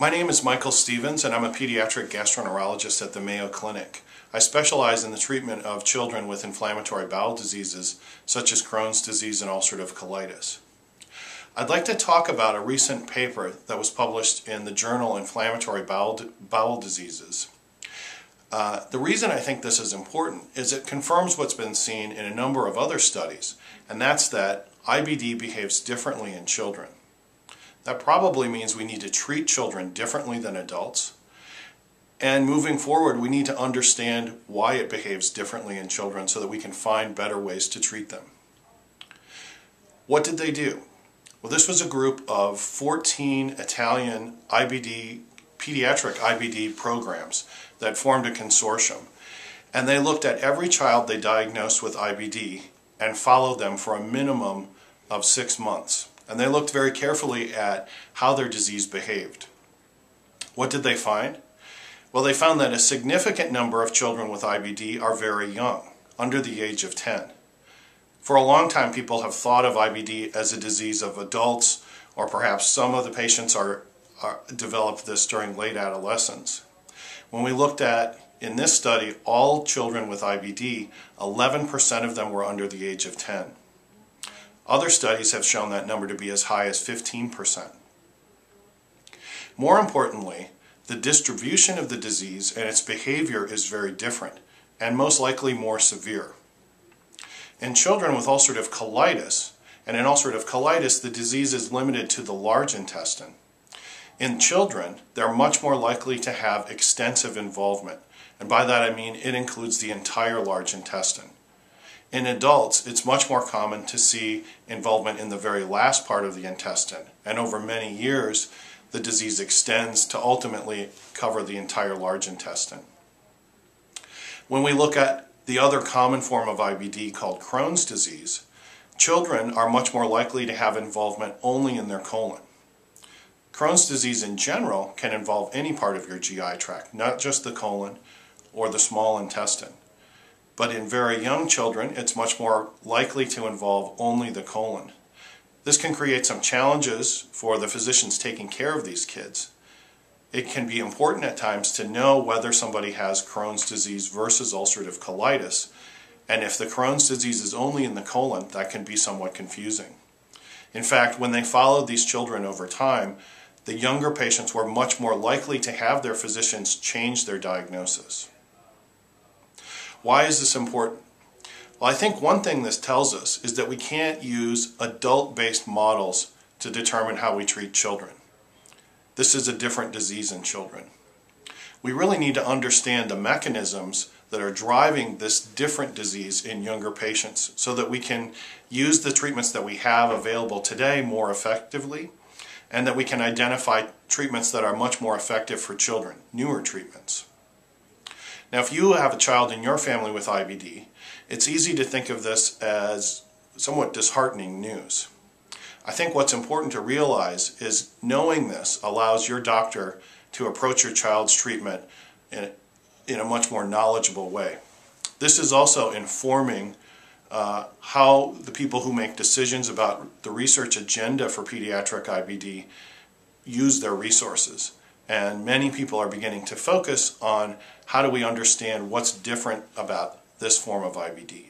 My name is Michael Stephens and I'm a pediatric gastroenterologist at the Mayo Clinic. I specialize in the treatment of children with inflammatory bowel diseases such as Crohn's disease and ulcerative colitis. I'd like to talk about a recent paper that was published in the journal Inflammatory Bowel, Bowel Diseases. Uh, the reason I think this is important is it confirms what's been seen in a number of other studies, and that's that IBD behaves differently in children. That probably means we need to treat children differently than adults. And moving forward, we need to understand why it behaves differently in children so that we can find better ways to treat them. What did they do? Well, this was a group of 14 Italian IBD, pediatric IBD programs that formed a consortium. And they looked at every child they diagnosed with IBD and followed them for a minimum of six months and they looked very carefully at how their disease behaved. What did they find? Well, they found that a significant number of children with IBD are very young, under the age of 10. For a long time, people have thought of IBD as a disease of adults, or perhaps some of the patients are, are developed this during late adolescence. When we looked at, in this study, all children with IBD, 11% of them were under the age of 10. Other studies have shown that number to be as high as 15%. More importantly, the distribution of the disease and its behavior is very different and most likely more severe. In children with ulcerative colitis, and in ulcerative colitis the disease is limited to the large intestine, in children they're much more likely to have extensive involvement. And by that I mean it includes the entire large intestine. In adults, it's much more common to see involvement in the very last part of the intestine, and over many years, the disease extends to ultimately cover the entire large intestine. When we look at the other common form of IBD called Crohn's disease, children are much more likely to have involvement only in their colon. Crohn's disease in general can involve any part of your GI tract, not just the colon or the small intestine. But in very young children, it's much more likely to involve only the colon. This can create some challenges for the physicians taking care of these kids. It can be important at times to know whether somebody has Crohn's disease versus ulcerative colitis. And if the Crohn's disease is only in the colon, that can be somewhat confusing. In fact, when they followed these children over time, the younger patients were much more likely to have their physicians change their diagnosis. Why is this important? Well, I think one thing this tells us is that we can't use adult-based models to determine how we treat children. This is a different disease in children. We really need to understand the mechanisms that are driving this different disease in younger patients so that we can use the treatments that we have available today more effectively and that we can identify treatments that are much more effective for children, newer treatments. Now, if you have a child in your family with IBD, it's easy to think of this as somewhat disheartening news. I think what's important to realize is knowing this allows your doctor to approach your child's treatment in, in a much more knowledgeable way. This is also informing uh, how the people who make decisions about the research agenda for pediatric IBD use their resources. And many people are beginning to focus on how do we understand what's different about this form of IBD.